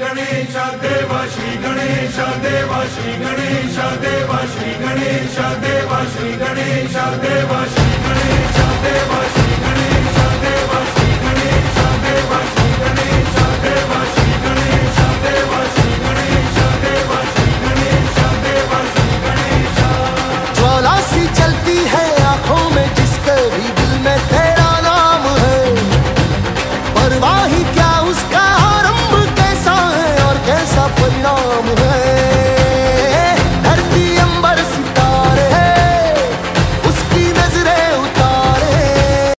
गणेश श्री गणेश श्री गणेश देवा श्री गणेश देवा श्री गणेश देवा श्री गणेश श्री गणेश श्री गणेश श्री गणेश देवा श्री गणेश देवा श्री गणेश देवा श्री गणेश देवा श्री गणेश ज्वाला सी चलती है आँखों में, जिसके भी दिल में तेरा नाम है। परवाही क्या उसका me, hey.